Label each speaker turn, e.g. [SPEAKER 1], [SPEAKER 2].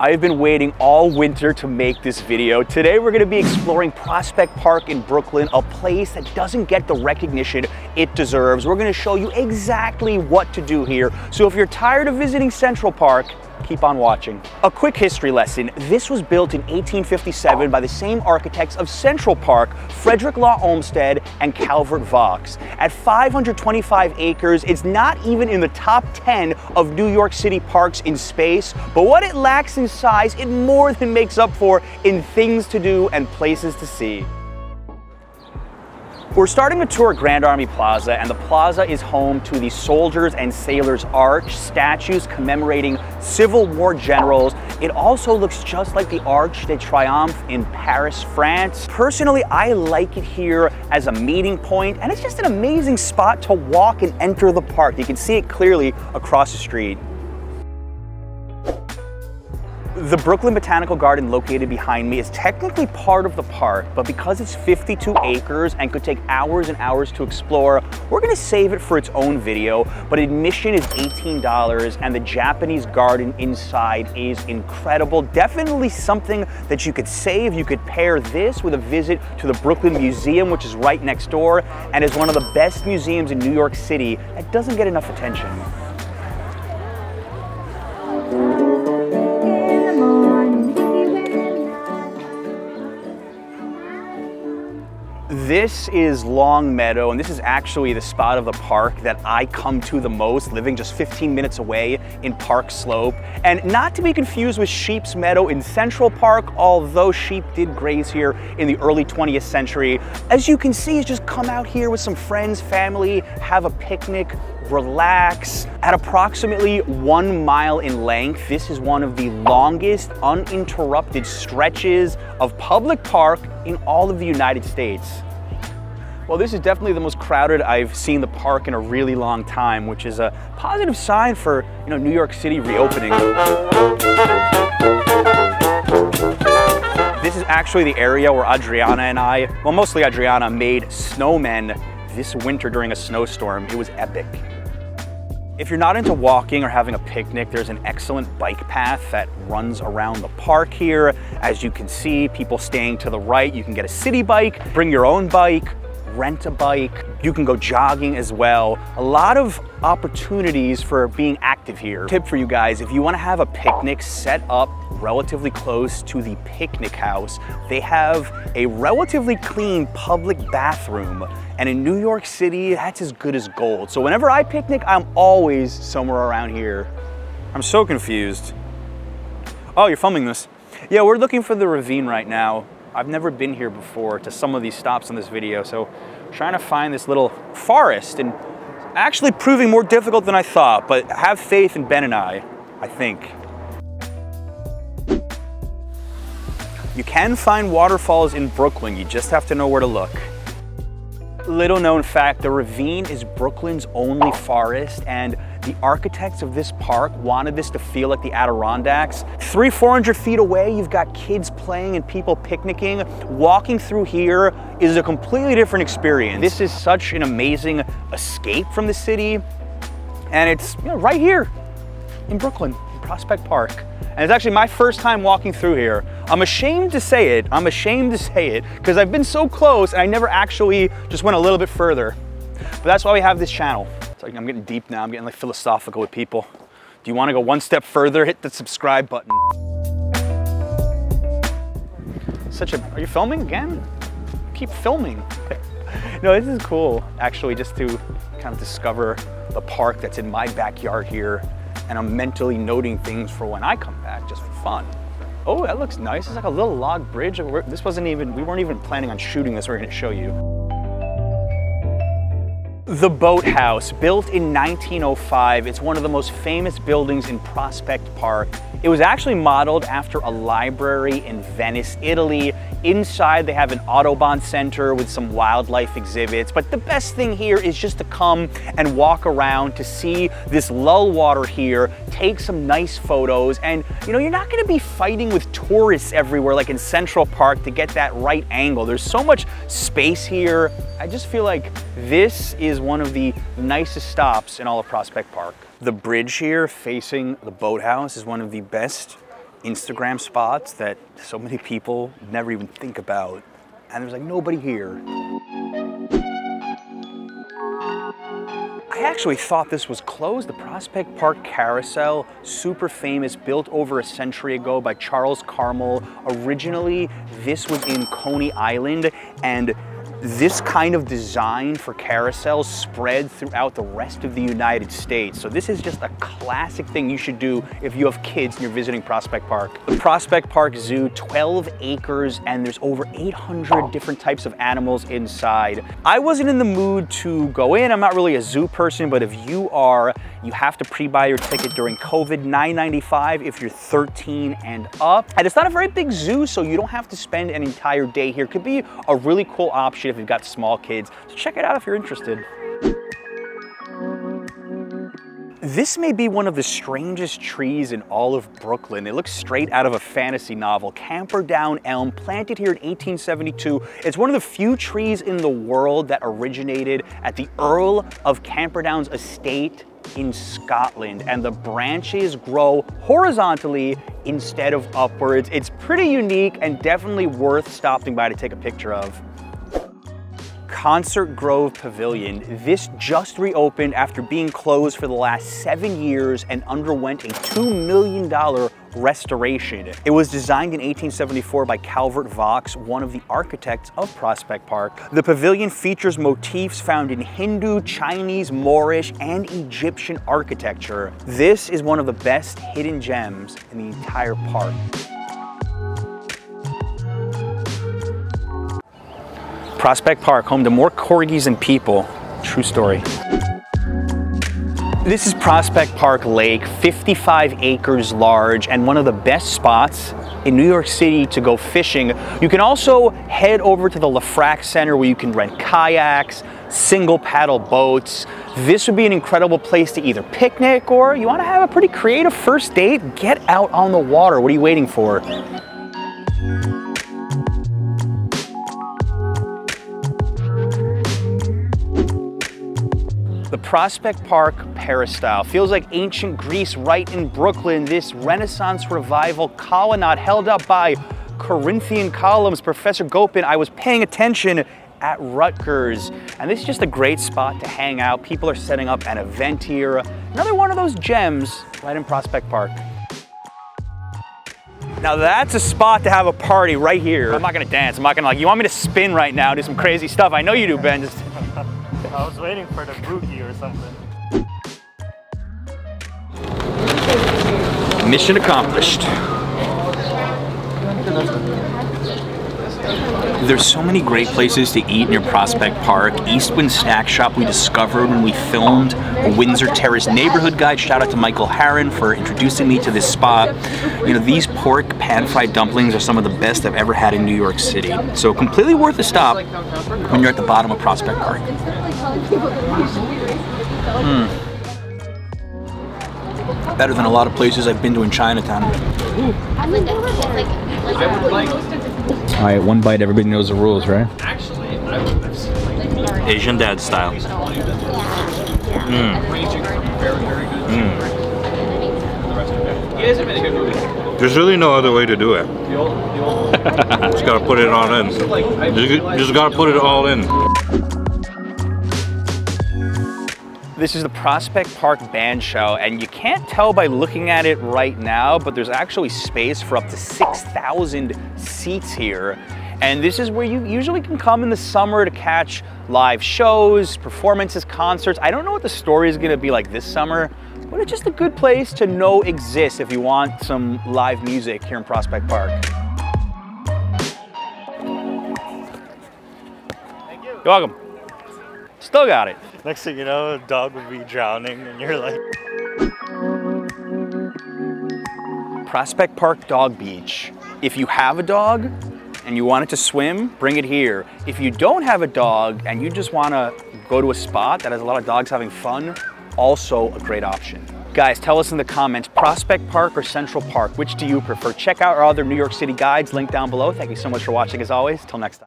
[SPEAKER 1] I've been waiting all winter to make this video. Today we're gonna be exploring Prospect Park in Brooklyn, a place that doesn't get the recognition it deserves. We're gonna show you exactly what to do here. So if you're tired of visiting Central Park, keep on watching. A quick history lesson. This was built in 1857 by the same architects of Central Park, Frederick Law Olmsted and Calvert Vaux. At 525 acres, it's not even in the top 10 of New York City parks in space, but what it lacks in size, it more than makes up for in things to do and places to see. We're starting a tour at Grand Army Plaza, and the plaza is home to the Soldiers and Sailors Arch, statues commemorating Civil War generals. It also looks just like the Arc de Triomphe in Paris, France. Personally, I like it here as a meeting point, and it's just an amazing spot to walk and enter the park. You can see it clearly across the street. The Brooklyn Botanical Garden located behind me is technically part of the park, but because it's 52 acres and could take hours and hours to explore, we're gonna save it for its own video, but admission is $18 and the Japanese garden inside is incredible. Definitely something that you could save. You could pair this with a visit to the Brooklyn Museum, which is right next door and is one of the best museums in New York City that doesn't get enough attention. This is Long Meadow, and this is actually the spot of the park that I come to the most, living just 15 minutes away in Park Slope. And not to be confused with Sheep's Meadow in Central Park, although sheep did graze here in the early 20th century. As you can see, just come out here with some friends, family, have a picnic, relax. At approximately one mile in length, this is one of the longest uninterrupted stretches of public park in all of the United States. Well, this is definitely the most crowded I've seen the park in a really long time, which is a positive sign for you know New York City reopening. This is actually the area where Adriana and I, well mostly Adriana, made snowmen this winter during a snowstorm. It was epic. If you're not into walking or having a picnic, there's an excellent bike path that runs around the park here. As you can see, people staying to the right, you can get a Citi Bike, bring your own bike, rent a bike, you can go jogging as well. A lot of opportunities for being active here. Tip for you guys, if you wanna have a picnic set up relatively close to the picnic house, they have a relatively clean public bathroom. And in New York City, that's as good as gold. So whenever I picnic, I'm always somewhere around here. I'm so confused. Oh, you're filming this. Yeah, we're looking for the ravine right now. I've never been here before to some of these stops in this video, so trying to find this little forest and actually proving more difficult than I thought, but have faith in Ben and I, I think. You can find waterfalls in Brooklyn, you just have to know where to look. Little known fact, the ravine is Brooklyn's only forest and the architects of this park wanted this to feel like the Adirondacks. Three, 400 feet away, you've got kids playing and people picnicking. Walking through here is a completely different experience. This is such an amazing escape from the city. And it's you know, right here in Brooklyn, in Prospect Park. And it's actually my first time walking through here. I'm ashamed to say it, I'm ashamed to say it, because I've been so close and I never actually just went a little bit further. But that's why we have this channel. I'm getting deep now. I'm getting like philosophical with people. Do you want to go one step further? Hit the subscribe button. Such a, are you filming again? Keep filming. no, this is cool actually just to kind of discover the park that's in my backyard here and I'm mentally noting things for when I come back just for fun. Oh, that looks nice. It's like a little log bridge. This wasn't even, we weren't even planning on shooting this. We're gonna show you. The Boathouse, built in 1905, it's one of the most famous buildings in Prospect Park. It was actually modeled after a library in Venice, Italy. Inside they have an Audubon Center with some wildlife exhibits, but the best thing here is just to come and walk around to see this Lullwater here, take some nice photos, and you know, you're not gonna be fighting with tourists everywhere like in Central Park to get that right angle. There's so much space here. I just feel like this is one of the nicest stops in all of Prospect Park. The bridge here facing the boathouse is one of the best Instagram spots that so many people never even think about. And there's like nobody here. I actually thought this was closed. The Prospect Park Carousel, super famous, built over a century ago by Charles Carmel. Originally, this was in Coney Island and this kind of design for carousels spread throughout the rest of the United States. So this is just a classic thing you should do if you have kids and you're visiting Prospect Park. The Prospect Park Zoo, 12 acres, and there's over 800 different types of animals inside. I wasn't in the mood to go in. I'm not really a zoo person, but if you are, you have to pre-buy your ticket during COVID, $9.95 if you're 13 and up. And it's not a very big zoo, so you don't have to spend an entire day here. Could be a really cool option if you've got small kids. So check it out if you're interested. This may be one of the strangest trees in all of Brooklyn. It looks straight out of a fantasy novel. Camperdown elm, planted here in 1872. It's one of the few trees in the world that originated at the Earl of Camperdown's estate in Scotland and the branches grow horizontally instead of upwards. It's pretty unique and definitely worth stopping by to take a picture of. Concert Grove Pavilion. This just reopened after being closed for the last seven years and underwent a $2 million restoration. It was designed in 1874 by Calvert Vaux, one of the architects of Prospect Park. The pavilion features motifs found in Hindu, Chinese, Moorish, and Egyptian architecture. This is one of the best hidden gems in the entire park. Prospect Park, home to more corgis and people. True story. This is Prospect Park Lake, 55 acres large and one of the best spots in New York City to go fishing. You can also head over to the LeFrak Center where you can rent kayaks, single paddle boats. This would be an incredible place to either picnic or you want to have a pretty creative first date, get out on the water. What are you waiting for? The Prospect Park Peristyle feels like ancient Greece right in Brooklyn. This Renaissance revival colonnade held up by Corinthian columns. Professor Gopin, I was paying attention at Rutgers. And this is just a great spot to hang out. People are setting up an event here. Another one of those gems right in Prospect Park. Now that's a spot to have a party right here. I'm not gonna dance. I'm not gonna like, you want me to spin right now, do some crazy stuff. I know you do, Ben. Just
[SPEAKER 2] I was waiting for the boogie or something.
[SPEAKER 1] Mission accomplished. There's so many great places to eat near Prospect Park. East Wind Snack Shop we discovered when we filmed a Windsor Terrace neighborhood guide. Shout out to Michael Harron for introducing me to this spot. You know, these pork pan-fried dumplings are some of the best I've ever had in New York City. So completely worth a stop when you're at the bottom of Prospect Park. Mm. Better than a lot of places I've been to in Chinatown. All right, one bite, everybody knows the rules, right? Actually, I would. Asian dad style. Mm.
[SPEAKER 3] Mm. There's really no other way to do it. just gotta put it all in. Just, just gotta put it all in.
[SPEAKER 1] This is the Prospect Park Bandshell, and you can't tell by looking at it right now, but there's actually space for up to 6,000 seats here. And this is where you usually can come in the summer to catch live shows, performances, concerts. I don't know what the story is gonna be like this summer, but it's just a good place to know exists if you want some live music here in Prospect Park.
[SPEAKER 2] Thank you.
[SPEAKER 1] You're welcome. Still got it.
[SPEAKER 2] Next thing you know, a dog would be drowning and you're like...
[SPEAKER 1] Prospect Park Dog Beach. If you have a dog and you want it to swim, bring it here. If you don't have a dog and you just want to go to a spot that has a lot of dogs having fun, also a great option. Guys, tell us in the comments, Prospect Park or Central Park, which do you prefer? Check out our other New York City guides linked down below. Thank you so much for watching as always. Till next time.